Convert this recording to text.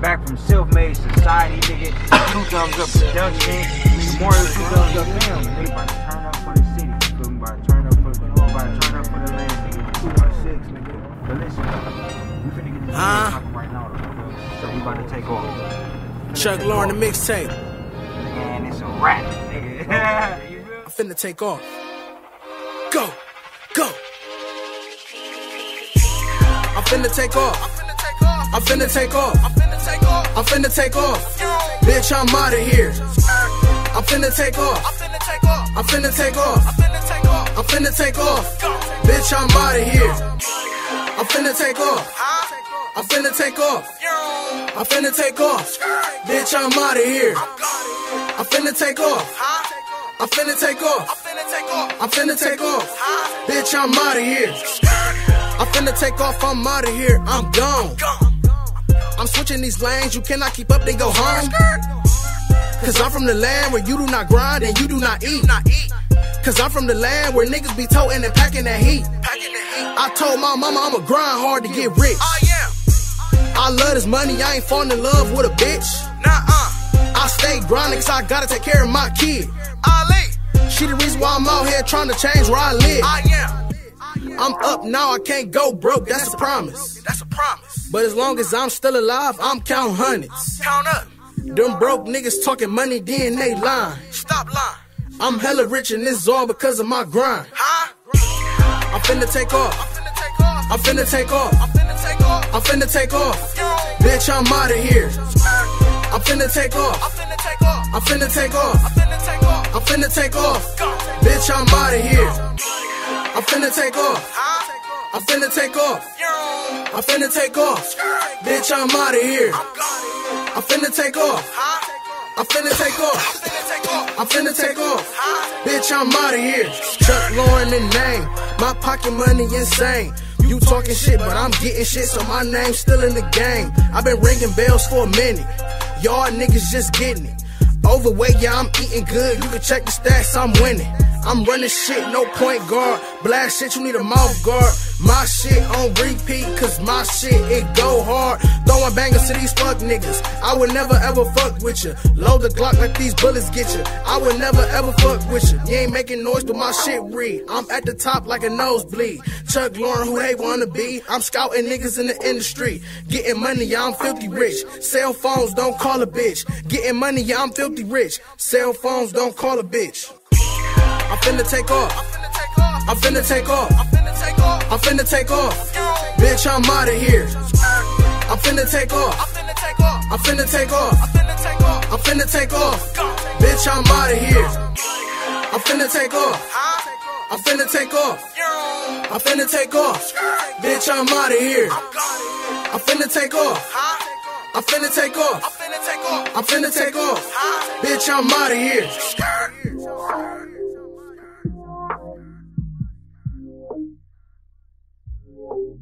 back from self-made society, nigga. Two thumbs up production. Memorial two thumbs up film. Nigga about to turn up for the city. Feel me? About to turn up for, about to turn up for the land, nigga. Two one six, nigga. But listen, we finna get this Huh? poppin' right now, though. So we about to take off. Chuck Lauren, the mixtape. Man, it's a wrap, nigga. you feel me? I'm finna take off. Go, go. I'm finna take off. I'm finna take off. I'm finna take off. Bitch, I'm out of here. I'm finna take off. I'm finna take off. I'm finna take off. Bitch, I'm out of here. I'm finna take off. I'm finna take off. I'm finna take off. Bitch, I'm out of here. I'm finna take off. I'm finna take off. I'm finna take off. Bitch, I'm out of here. I'm finna take off. I'm out of here. I'm gone. I'm switching these lanes. You cannot keep up, then go home. Cause I'm from the land where you do not grind and you do not eat. Cause I'm from the land where niggas be toting and packing that heat. I told my mama I'ma grind hard to get rich. Oh, I love this money, I ain't falling in love with a bitch. Nah I stay grinding cause I gotta take care of my kid. She the reason why I'm out here trying to change where I live. Oh, I'm up now, I can't go broke, that's a promise. That's a promise. But as long as I'm still alive, I'm counting hundreds. Count up. Them broke niggas talking money, then they lying. Stop lying. I'm hella rich and this is all because of my grind. Huh? I'm finna take off. I'm finna take off. I'm finna take off. Finna take off. I'm finna take off. Bitch, I'm out of here. I'm finna take off. I'm Finna take off. I'm finna take off. Finna take off. I'm finna take off. Bitch, I'm out of here. I'm finna take off. I'm finna take off. I'm finna take off. Bitch, I'm out of here. I'm finna take off. I'm finna take off. I'm finna take off. Bitch, I'm out of here. Chuck Lauren in name. My pocket money insane. You talking shit, but I'm getting shit, so my name's still in the game. I've been ringing bells for a minute. Y'all niggas just getting it. Overweight, yeah, I'm eating good. You can check the stats, I'm winning. I'm running shit, no point guard. Blast shit, you need a mouth guard. My shit on repeat, cause my shit, it go hard. Throwing bangers to these fuck niggas. I would never ever fuck with you. Load the Glock like these bullets get you. I would never ever fuck with you. You ain't making noise, but my shit read. I'm at the top like a nosebleed. Chuck Lauren, who they wanna be. I'm scouting niggas in the industry. Getting money, yeah, I'm filthy rich. Cell phones, don't call a bitch. Getting money, yeah, I'm filthy rich. Cell phones, don't call a bitch. I'm finna take off. I'm finna take off. I'm finna take off. Bitch, I'm out of here. I'm finna take off. I'm finna take off. I'm finna take off. Bitch, I'm out of here. I'm finna take off. I'm finna take off. I'm finna take off. Bitch, I'm out of here. I'm finna take off. I'm finna take off. I'm finna take off. Bitch, I'm out of here. you.